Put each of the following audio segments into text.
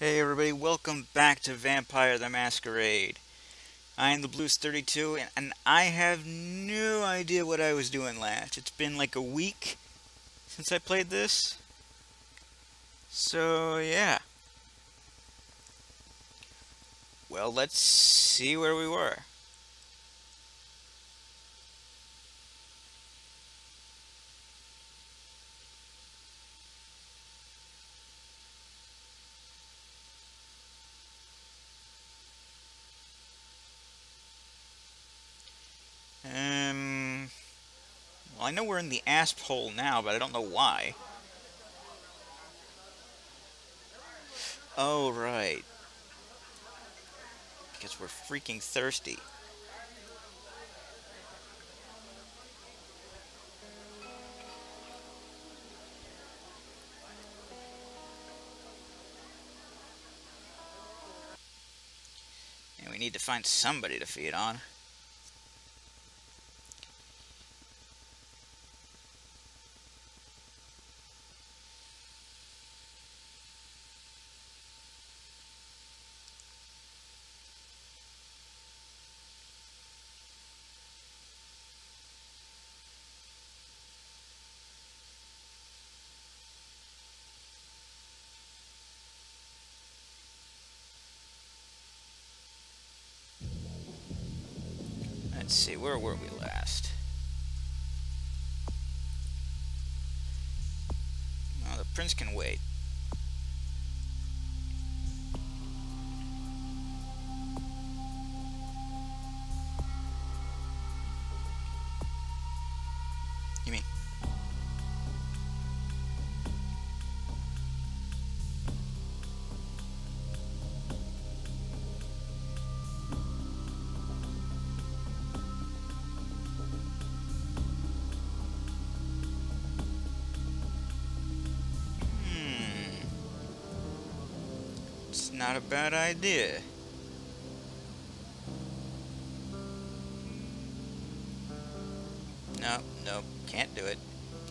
Hey everybody, welcome back to Vampire the Masquerade. I am the Blues 32 and, and I have no idea what I was doing last. It's been like a week since I played this. So yeah. Well, let's see where we were. I know we're in the asp hole now, but I don't know why. Oh, right. Because we're freaking thirsty. And we need to find somebody to feed on. Let's see, where were we last? Well, the prince can wait. Bad idea. No, no, can't do it.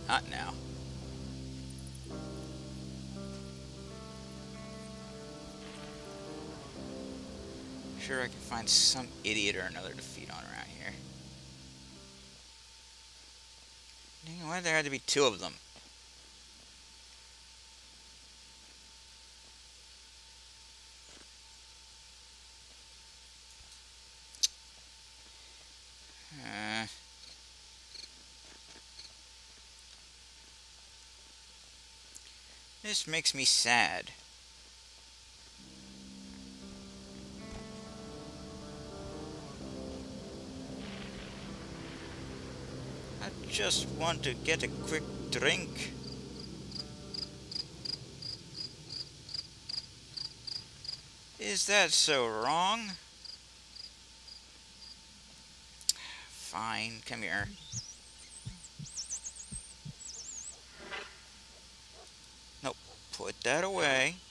Not now. Sure, I can find some idiot or another to feed on around here. Dang Why there had to be two of them? This makes me sad. I just want to get a quick drink. Is that so wrong? Fine, come here. Nope, put that away.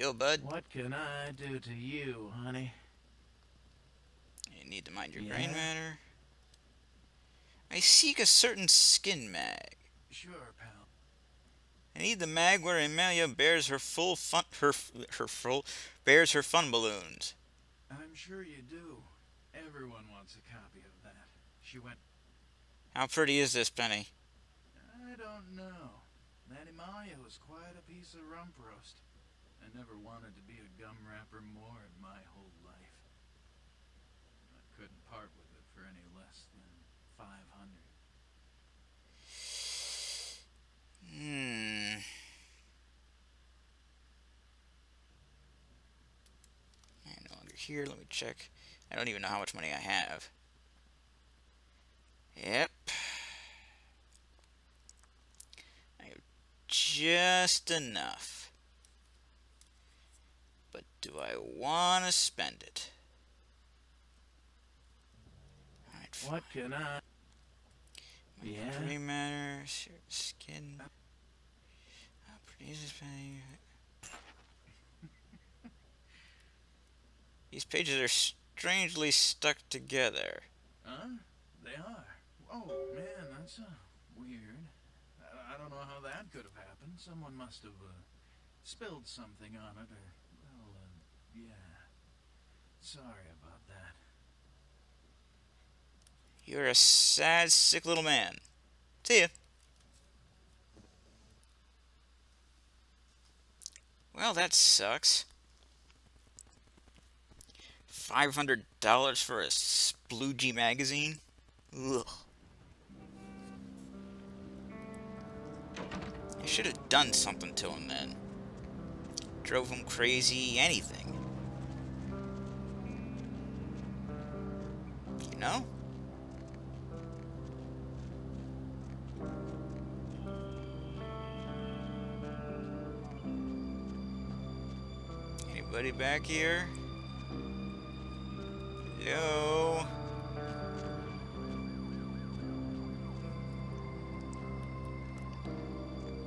Yo, bud. What can I do to you, honey? You need to mind your brain matter. I seek a certain skin mag. Sure, pal. I need the mag where Amelia bears her full fun her her full bears her fun balloons. I'm sure you do. Everyone wants a copy of that. She went, How pretty is this, Penny? I don't know. That Emalia was quite a piece of rump roast. I never wanted to be a gum wrapper more in my whole life. I couldn't part with it for any less than 500. Hmm. And no longer here. Let me check. I don't even know how much money I have. Yep. I have just enough. Do I want to spend it? What can I? Yeah? Pretty matter, shirt, skin. Uh, produces penny. These pages are strangely stuck together. Huh? They are. Oh man, that's uh, weird. I, I don't know how that could have happened. Someone must have uh, spilled something on it, or. Sorry about that. You're a sad, sick little man. See ya. Well, that sucks. $500 for a sploogey magazine? Ugh. I should have done something to him then. Drove him crazy, anything. Know? Anybody back here? Yo.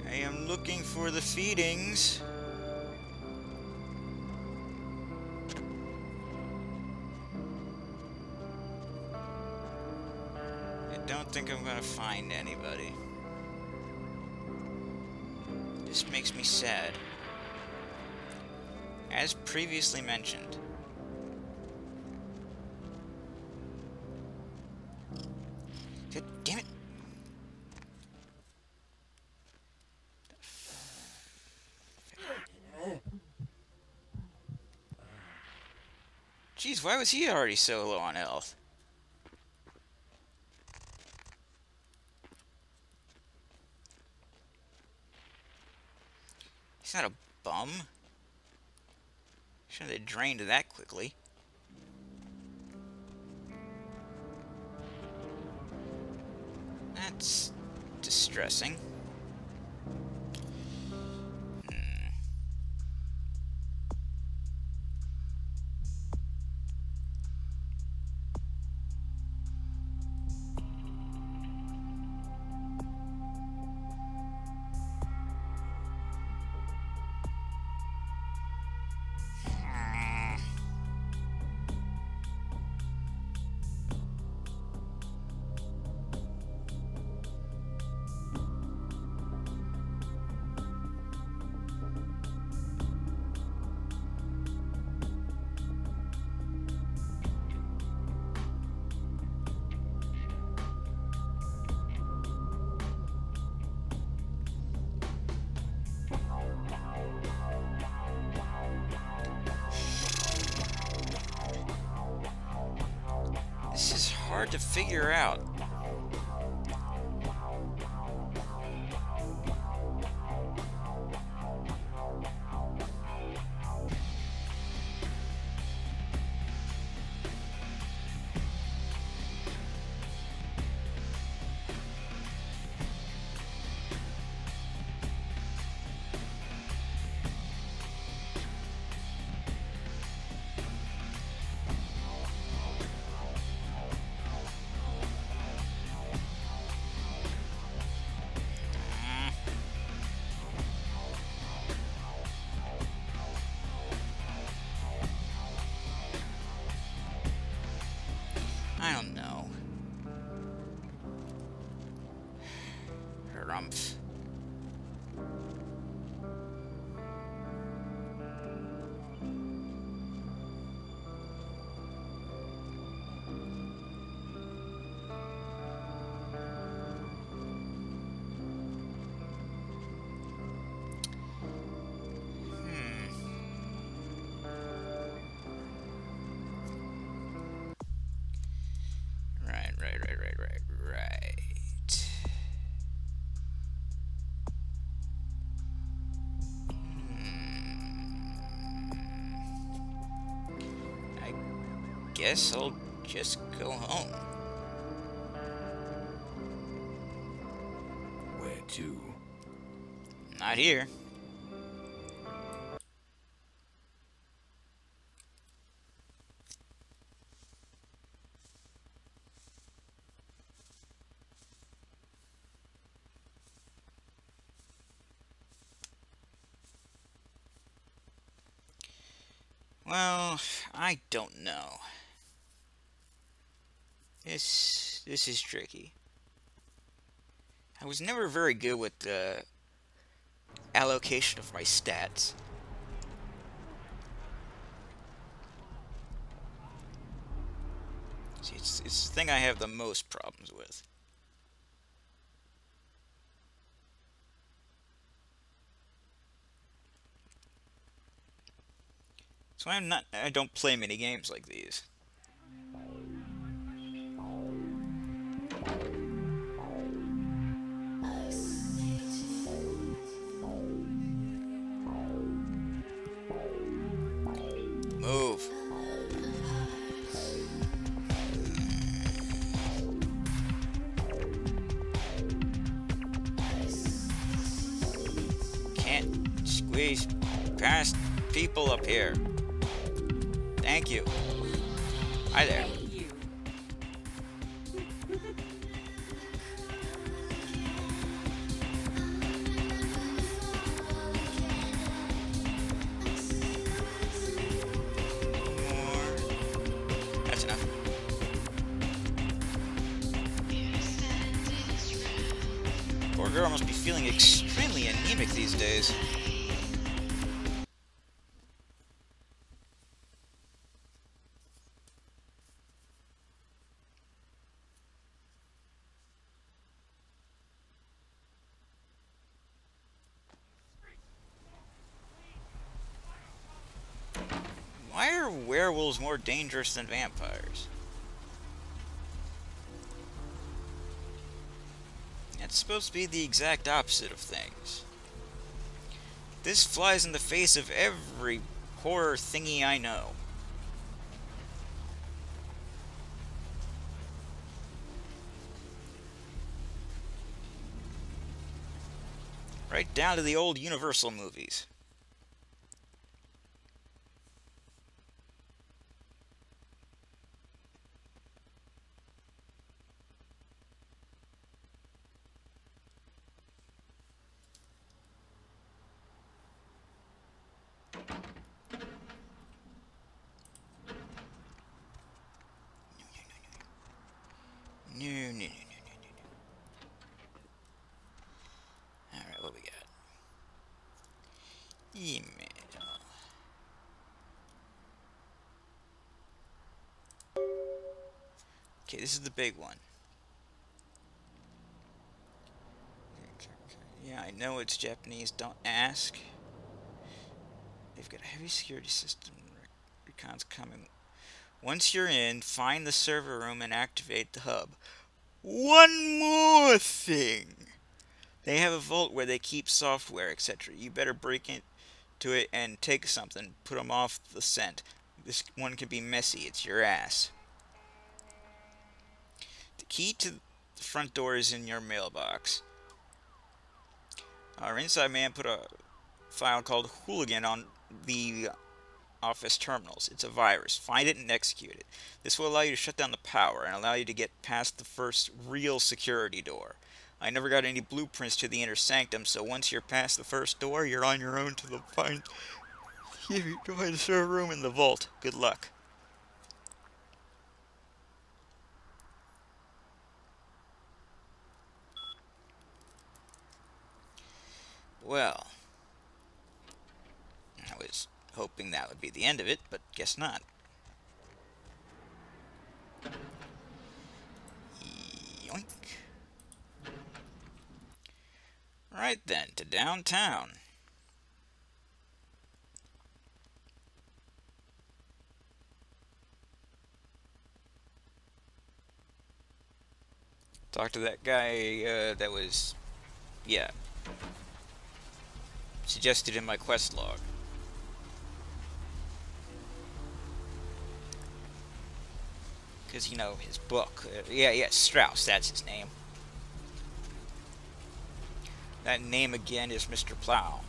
I am looking for the feedings. I'm gonna find anybody. This makes me sad. As previously mentioned, damn it! Jeez, why was he already so low on health? He's Shouldn't have drained that quickly. That's distressing. Right, right, right, right, right. Hmm. I guess I'll just go home. Where to? Not here. I don't know. This this is tricky. I was never very good with the allocation of my stats. See, it's, it's the thing I have the most problems with. So I'm not I don't play many games like these. Move. Can't squeeze past people up here. Thank you. Hi there. girl must be feeling extremely anemic these days. More dangerous than vampires? That's supposed to be the exact opposite of things. This flies in the face of every horror thingy I know. Right down to the old Universal movies. No, no, no, no, no, no, no. Alright, what we got? Email. Okay, this is the big one. Yeah, I know it's Japanese. Don't ask. They've got a heavy security system. Recon's coming. Once you're in, find the server room and activate the hub. One more thing. They have a vault where they keep software, etc. You better break into it and take something. Put them off the scent. This one can be messy. It's your ass. Key to the front door is in your mailbox. Our inside man put a file called Hooligan on the office terminals. It's a virus. Find it and execute it. This will allow you to shut down the power and allow you to get past the first real security door. I never got any blueprints to the inner sanctum, so once you're past the first door, you're on your own to the find you find the server room in the vault. Good luck. Well, I was hoping that would be the end of it, but guess not. Yoink. Right then, to downtown. Talk to that guy uh, that was, yeah, suggested in my quest log. Because, you know, his book. Uh, yeah, yeah, Strauss, that's his name. That name again is Mr. Plow.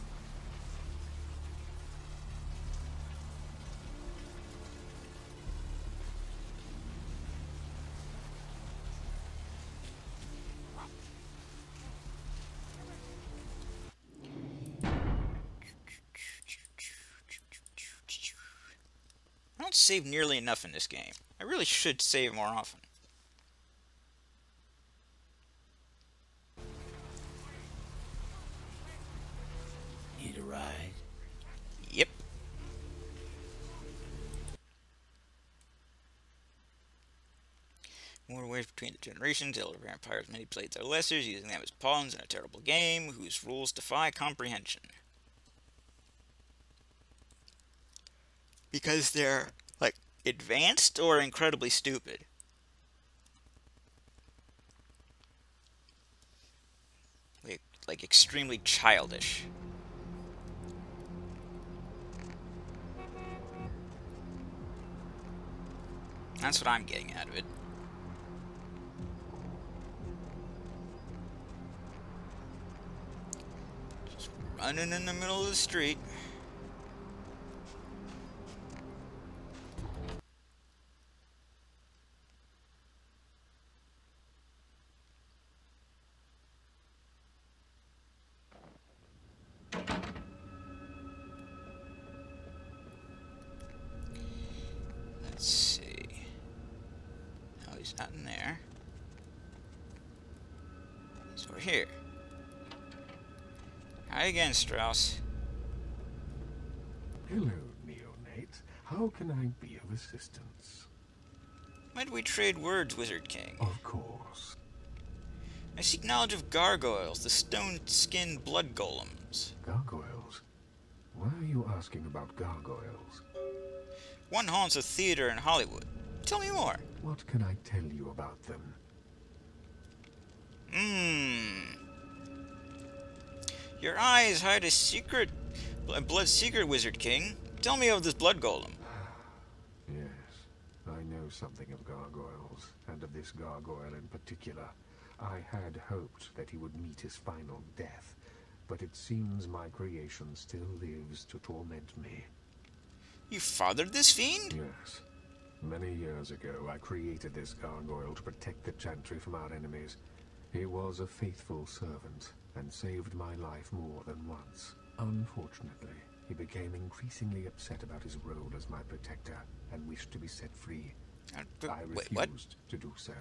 Save nearly enough in this game. I really should save more often. Need a ride? Yep. More ways between the generations, elder vampires manipulate their lessers, using them as pawns in a terrible game whose rules defy comprehension. Because they're, like, advanced or incredibly stupid. Like, like extremely childish. That's what I'm getting out of it. Just running in the middle of the street. Again, Strauss. Hello, Neonate. How can I be of assistance? Might we trade words, Wizard King? Of course. I seek knowledge of gargoyles, the stone-skinned blood golems. Gargoyles? Why are you asking about gargoyles? One haunts a theater in Hollywood. Tell me more. What can I tell you about them? Mmm. Your eyes hide a secret, a blood secret, Wizard King. Tell me of this blood golem. Yes, I know something of gargoyles, and of this gargoyle in particular. I had hoped that he would meet his final death, but it seems my creation still lives to torment me. You fathered this fiend? Yes. Many years ago, I created this gargoyle to protect the Chantry from our enemies. He was a faithful servant, and saved my life more than once. Unfortunately, he became increasingly upset about his role as my protector, and wished to be set free. Uh, I wait, what? refused to do so.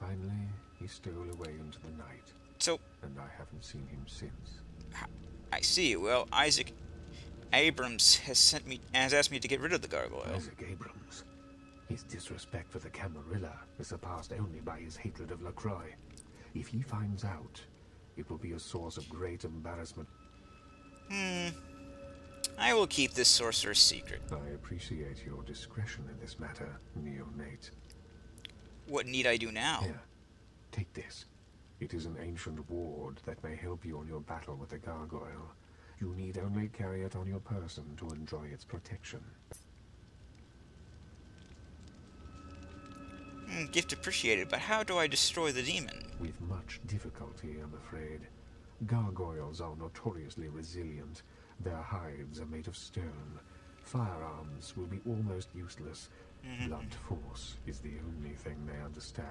Finally, he stole away into the night, So, and I haven't seen him since. I see. Well, Isaac Abrams has sent me, has asked me to get rid of the gargoyle. Isaac Abrams. His disrespect for the Camarilla is surpassed only by his hatred of LaCroix. If he finds out, it will be a source of great embarrassment. Hmm. I will keep this sorcerer's secret. I appreciate your discretion in this matter, Neonate. What need I do now? Here, take this. It is an ancient ward that may help you on your battle with the gargoyle. You need only carry it on your person to enjoy its protection. Hmm, gift appreciated, but how do I destroy the demon? With much difficulty, I'm afraid. Gargoyles are notoriously resilient. Their hides are made of stone. Firearms will be almost useless. Blunt force is the only thing they understand.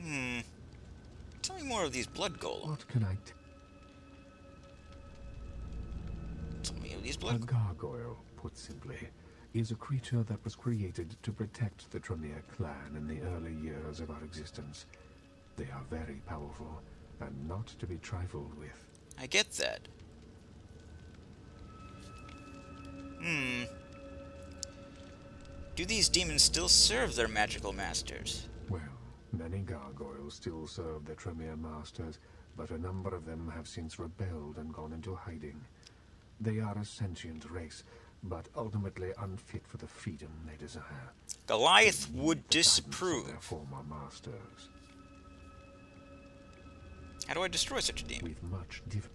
Hmm. Tell me more of these blood golems. What can I Tell me of these blood... A gargoyle, put simply, is a creature that was created to protect the Tremere clan in the early years of our existence. They are very powerful, and not to be trifled with. I get that. Hmm. Do these demons still serve their magical masters? Well, many gargoyles still serve their Tremere masters, but a number of them have since rebelled and gone into hiding. They are a sentient race, but ultimately unfit for the freedom they desire. Goliath they would the disapprove. former masters. How do I destroy such a demon? With much diff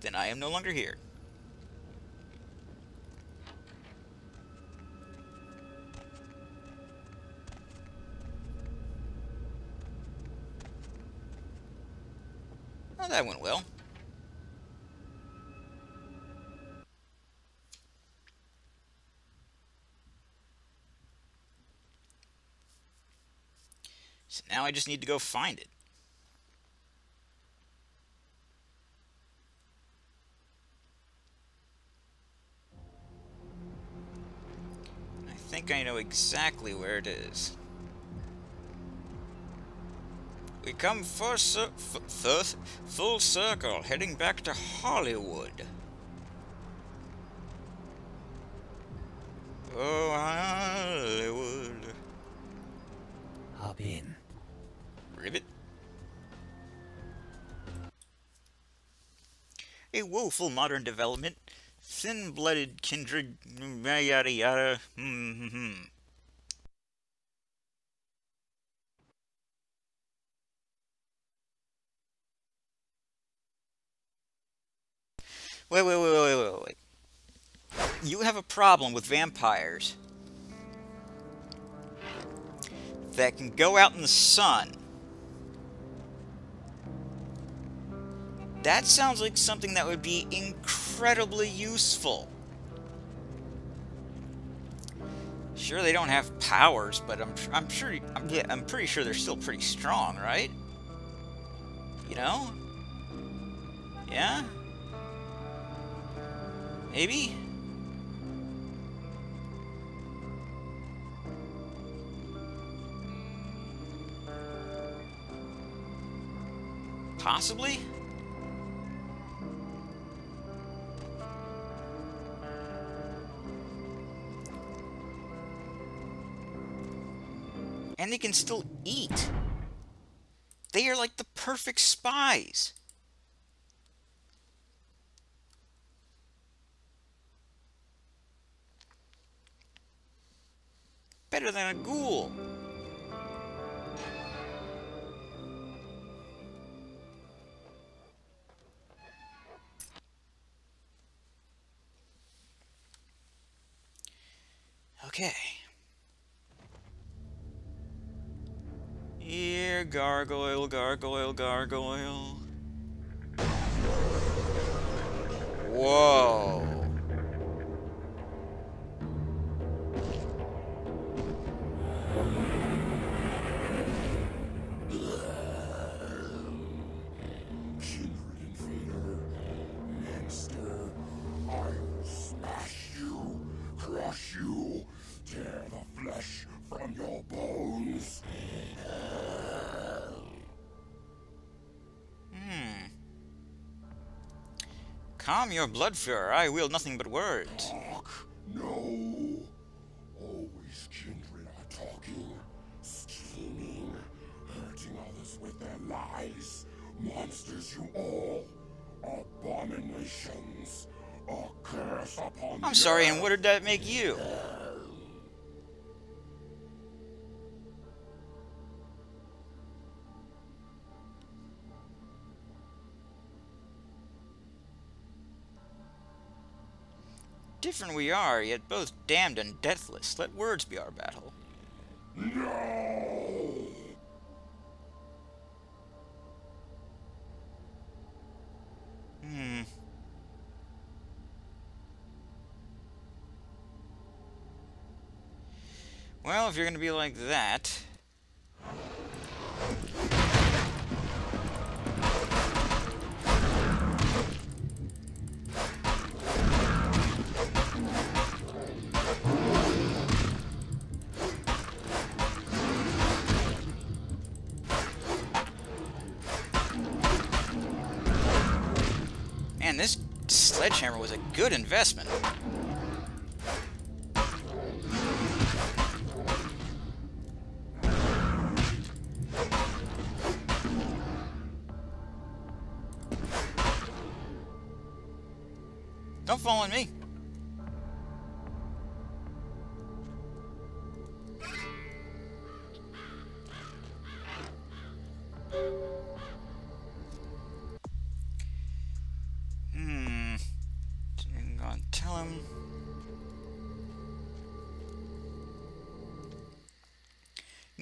then I am no longer here. Oh, that went well. Now I just need to go find it. I think I know exactly where it is. We come full, full circle, heading back to Hollywood. Oh, Hollywood. Hop in. A woeful modern development. Thin-blooded kindred, yada yada. Hmm, hmm. Wait, wait, wait, wait, wait, wait. You have a problem with vampires that can go out in the sun. That sounds like something that would be incredibly useful. Sure, they don't have powers, but I'm I'm sure I'm, yeah, I'm pretty sure they're still pretty strong, right? You know? Yeah? Maybe? Possibly? And they can still eat. They are like the perfect spies. Better than a ghoul. Here, gargoyle, gargoyle, gargoyle. Whoa. Crush you, tear the flesh Calm your blood furor. I wield nothing but words. Talk? No. Always kindred are talking, scheming, hurting others with their lies. Monsters you all. Abominations. A curse upon I'm sorry, and what did that make you? Different we are, yet both damned and deathless. Let words be our battle. No! Hmm. Well, if you're gonna be like that... sledgehammer was a good investment.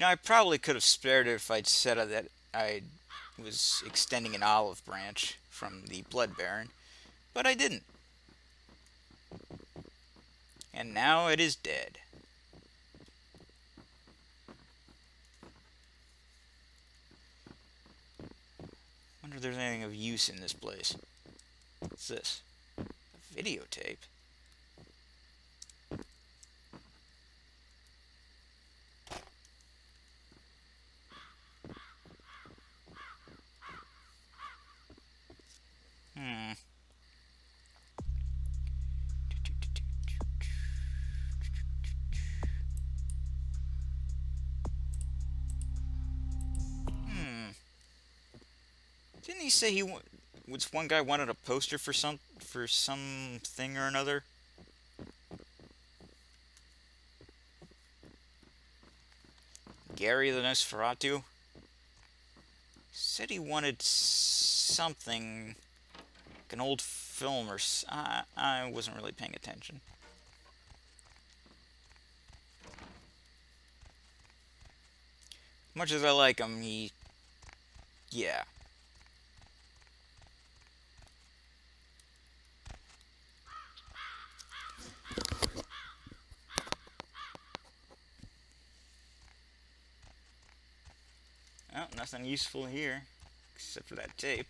I probably could have spared it if I'd said that I'd was extending an olive branch from the Blood Baron, but I didn't. And now it is dead. Wonder if there's anything of use in this place. What's this? A videotape? Hmm. Hmm. Didn't he say he wa- was one guy wanted a poster for some for something or another? Gary the Nosferatu said he wanted something an old film or I, I wasn't really paying attention. Much as I like him, he yeah. Oh, nothing useful here, except for that tape.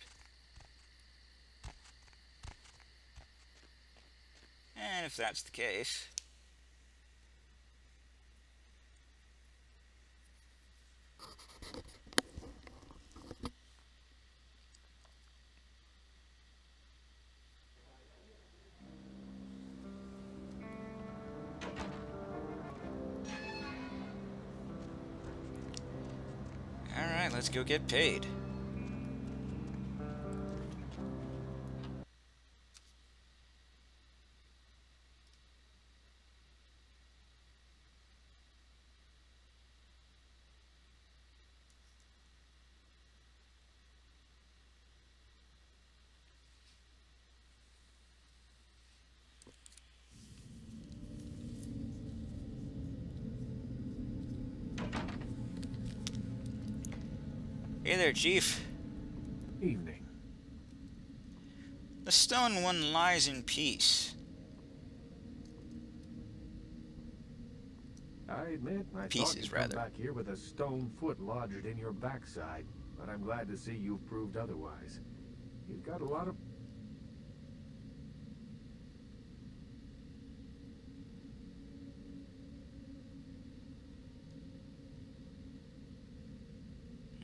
And if that's the case... Alright, let's go get paid. Hey there, Chief. Evening. The stone one lies in peace. I admit, I Pieces, thought you'd rather. come back here with a stone foot lodged in your backside, but I'm glad to see you've proved otherwise. You've got a lot of...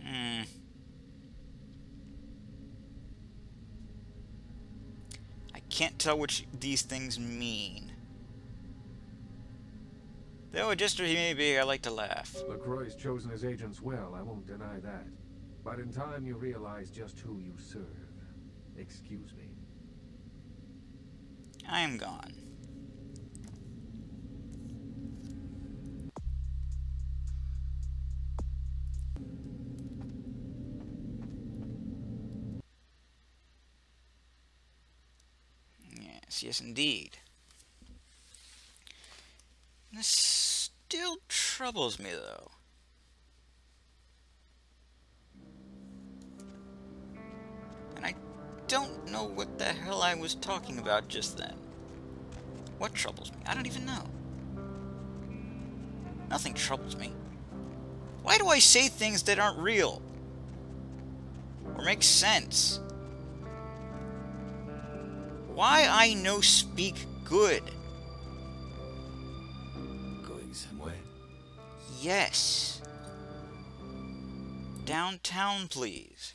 Hmm. I can't tell which these things mean. Though just as he may be, I like to laugh. LaCroix's chosen his agents well, I won't deny that. But in time you realize just who you serve. Excuse me. I am gone. Yes, yes, indeed. This still troubles me, though. And I don't know what the hell I was talking about just then. What troubles me? I don't even know. Nothing troubles me. Why do I say things that aren't real? Or make sense? Why I no speak good? Going somewhere? Yes. Downtown, please.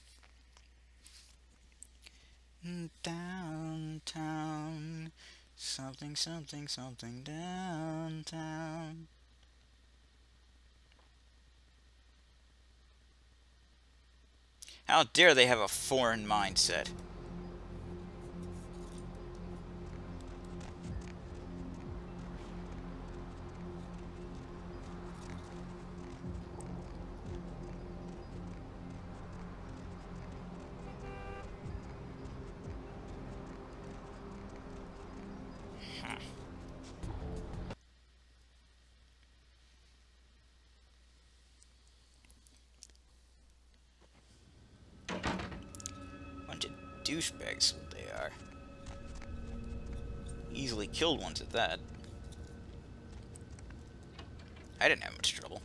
Downtown. Something, something, something downtown. How dare they have a foreign mindset? Douchebags they are. Easily killed ones at that. I didn't have much trouble.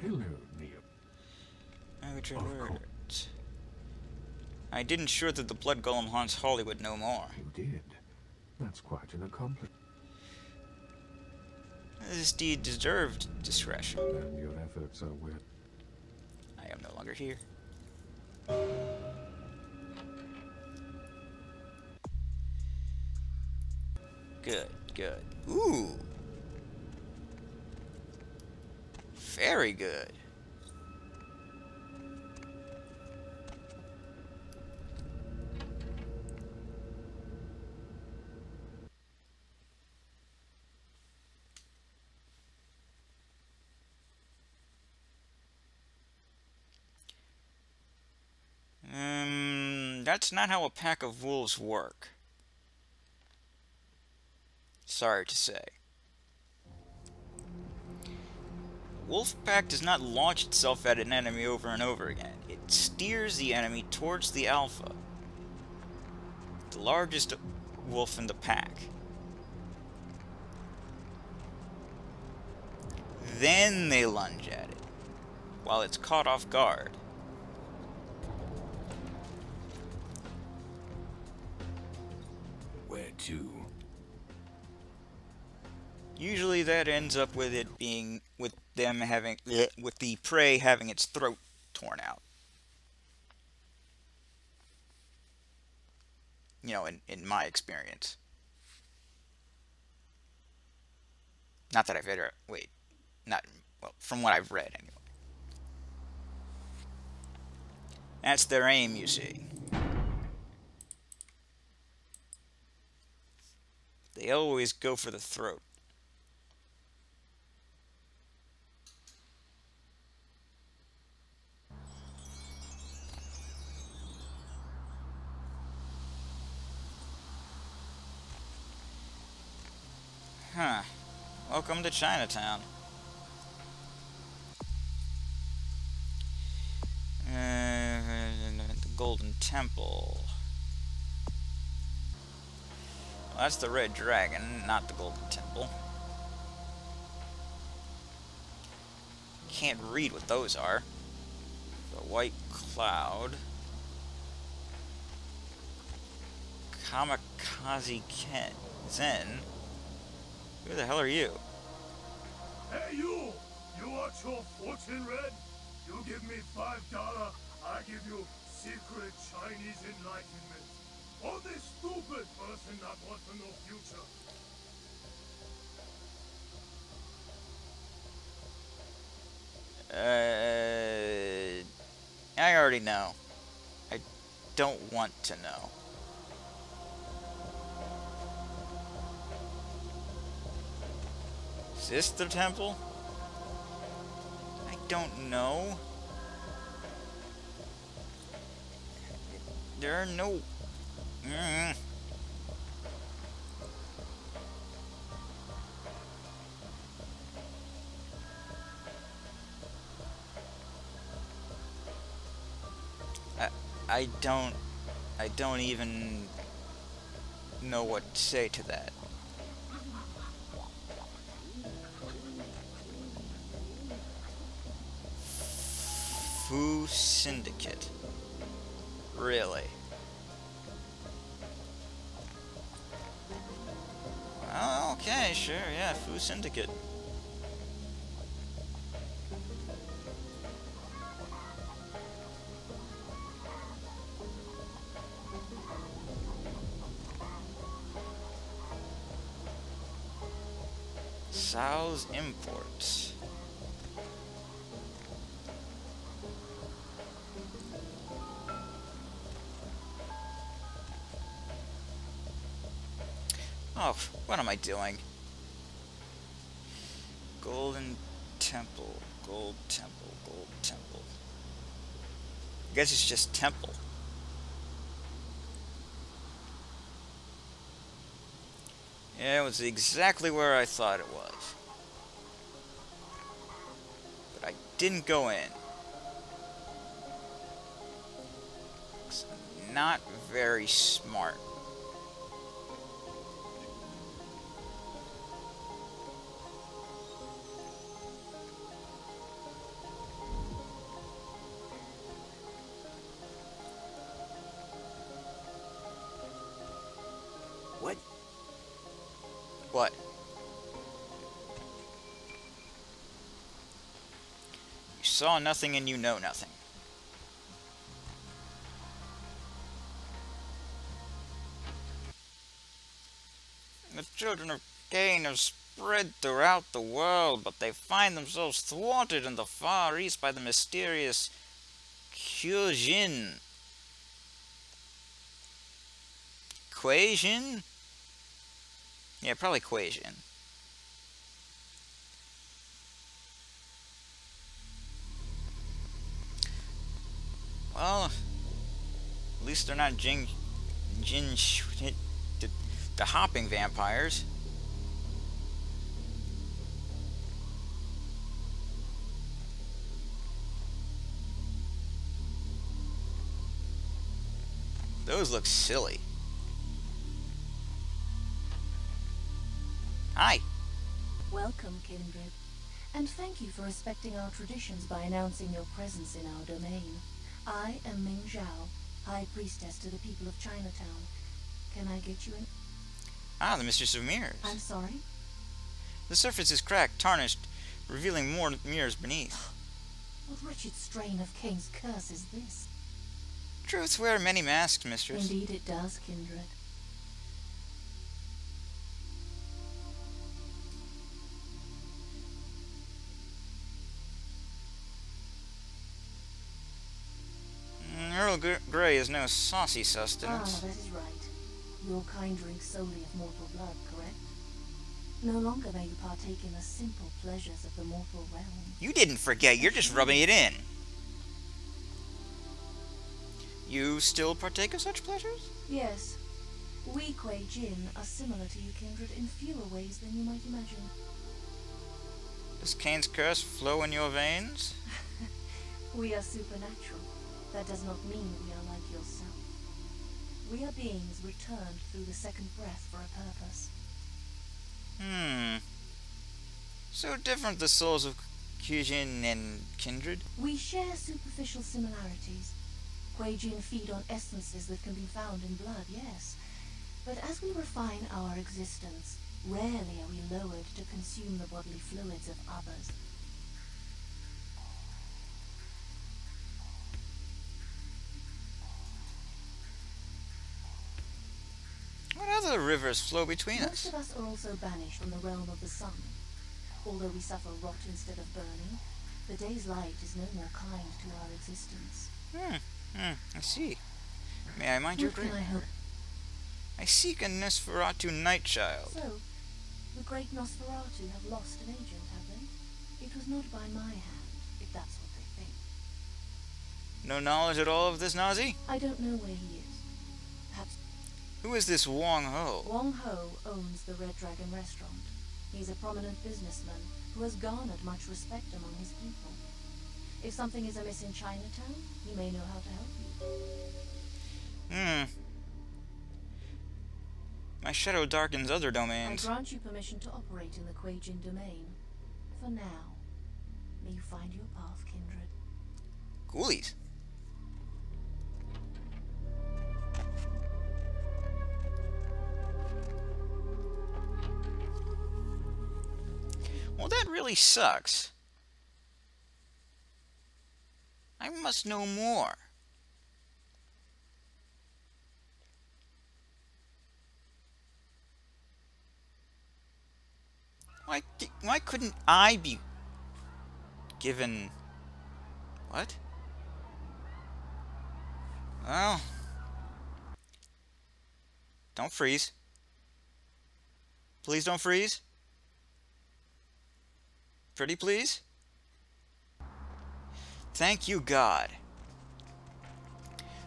Hello, Neo. Average Of I didn't sure that the blood golem haunts Hollywood no more. You did. That's quite an accomplishment, This deed deserved discretion. and your efforts are well. I am no longer here. Good, good. Ooh. Very good. Um, that's not how a pack of wolves work. Sorry to say. Wolf pack does not launch itself at an enemy over and over again. It steers the enemy towards the alpha, the largest wolf in the pack. Then they lunge at it, while it's caught off guard. Where to? Usually that ends up with it being with them having with the prey having its throat torn out. You know, in, in my experience. Not that I've ever wait, not well, from what I've read anyway. That's their aim, you see. They always go for the throat. Huh. Welcome to Chinatown. Uh, the Golden Temple. Well, that's the Red Dragon, not the Golden Temple. Can't read what those are. The White Cloud. Kamikaze Ken. Zen. Who the hell are you? Hey, you! You want your fortune read? You give me five dollar, I give you secret Chinese enlightenment. Only stupid person not want to know future. Uh, I already know. I don't want to know. This the temple? I don't know. There are no... Mm. I, I don't... I don't even know what to say to that. Fu Syndicate. Really? Okay, sure, yeah, Fu Syndicate. Sal's Imports. What am I doing? Golden Temple, Gold Temple, Gold Temple. I guess it's just Temple. Yeah, it was exactly where I thought it was. But I didn't go in. not very smart. Saw nothing and you know nothing. The children of Cain have spread throughout the world, but they find themselves thwarted in the Far East by the mysterious Kyojin. Quasian? Yeah, probably Quasian. Well, at least they're not Jin, Jin, the, the hopping vampires. Those look silly. Hi. Welcome, Kindred. And thank you for respecting our traditions by announcing your presence in our domain. I am Ming Xiao, High Priestess to the people of Chinatown. Can I get you in? Ah, the Mistress of Mirrors. I'm sorry? The surface is cracked, tarnished, revealing more mirrors beneath. What wretched strain of Cain's curse is this? Truths wear many masks, mistress. Indeed it does, Kindred. Gr- is no saucy Ah, sustenance. that is right. Your kind drink solely of mortal blood, correct? No longer may you partake in the simple pleasures of the mortal realm. You didn't forget, you're just rubbing it in. You still partake of such pleasures? Yes. We Kuei Jin are similar to you, Kindred, in fewer ways than you might imagine. Does Cain's curse flow in your veins? We are supernatural. That does not mean we are. We are beings returned through the second breath for a purpose. Hmm. So different the souls of Kuei Jin and Kindred. We share superficial similarities. Kuei Jin feed on essences that can be found in blood, yes. But as we refine our existence, rarely are we lowered to consume the bodily fluids of others. Rivers flow between Most us? Most of us are also banished from the realm of the sun. Although we suffer rot instead of burning, the day's light is no more kind to our existence. Hmm, hmm, I see. May I mind your great? I help? I seek a Nosferatu night child. So, the great Nosferatu have lost an agent, have they? It was not by my hand, if that's what they think. No knowledge at all of this Nazi? I don't know where he is. Who is this Wong Ho? Wong Ho owns the Red Dragon restaurant. He's a prominent businessman who has garnered much respect among his people. If something is amiss in Chinatown, he may know how to help you. Hmm. My shadow darkens other domains. I grant you permission to operate in the Kuei Jin domain. For now, may you find your path, kindred. Ghoulies. Well, that really sucks. I must know more. Why, why couldn't I be given... What? Well... Don't freeze. Please don't freeze. Pretty please? Thank you, God.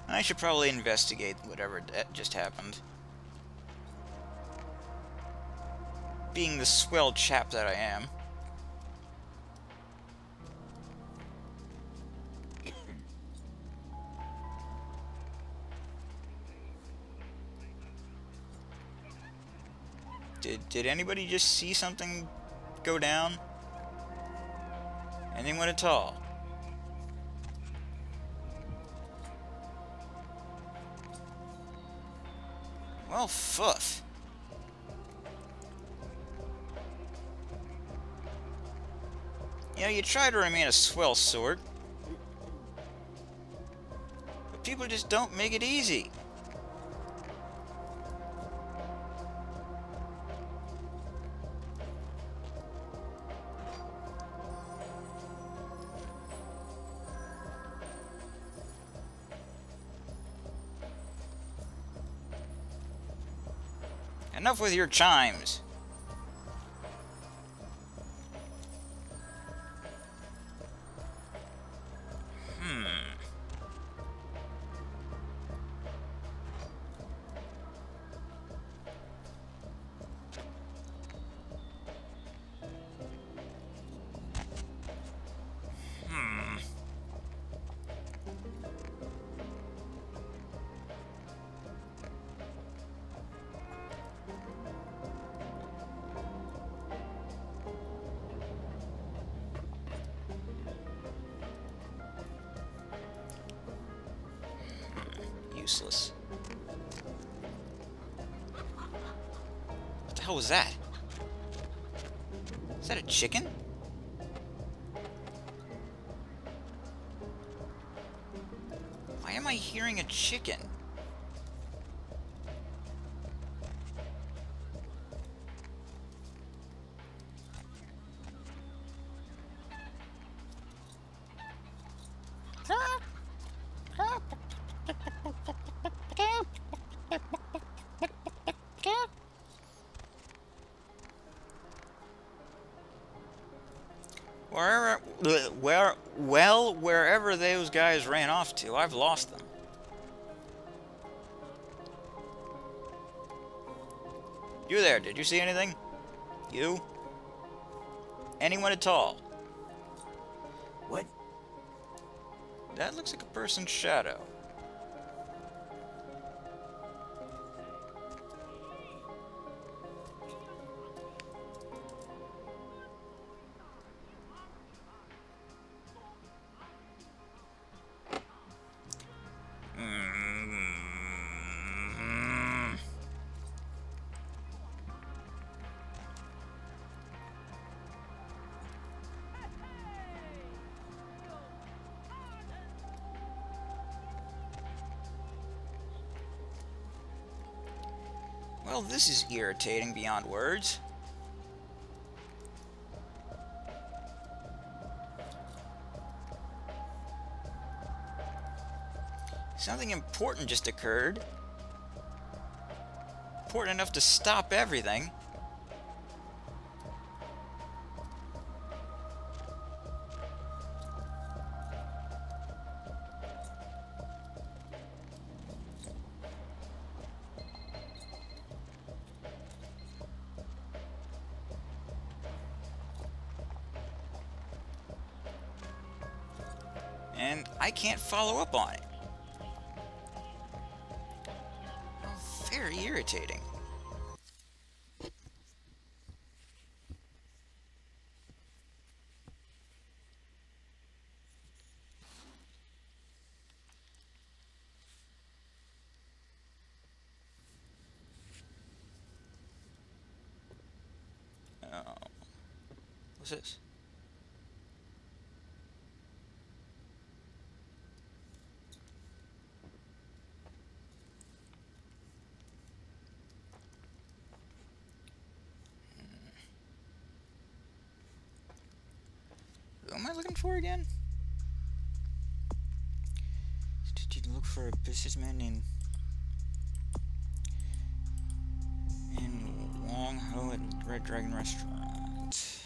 I should probably investigate whatever just happened. Being the swell chap that I am. Did, did anybody just see something go down? Anyone at all? Well, fuff. You know, you try to remain a swell sort. But people just don't make it easy. Enough with your chimes. Useless. What the hell was that? Is that a chicken? Why am I hearing a chicken? You see anything? You? Anyone at all? What? That looks like a person's shadow. Well, this is irritating beyond words. Something important just occurred. Important enough to stop everything. Follow up on it. Very irritating. Oh. What's this? Who am I looking for again? Did you look for a businessman in in Wong Ho at Red Dragon Restaurant?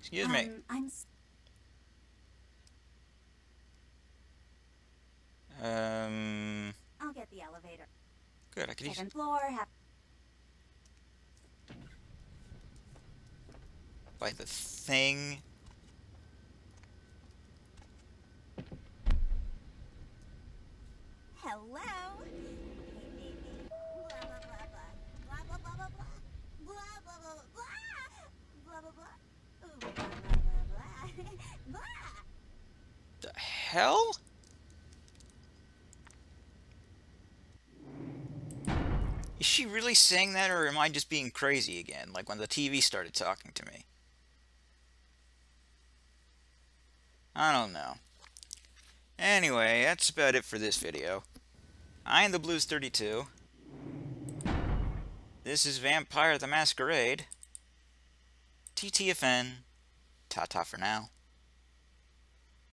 Excuse me. Um, I'm s- Um, I'll get the elevator. good. I could use. Second floor, have by the thing. Hello. The hell? Is she really saying that, or am I just being crazy again, like when the TV started talking to me? About it for this video. I am the Blues 32. This is Vampire the Masquerade. TTFN. Ta-ta for now.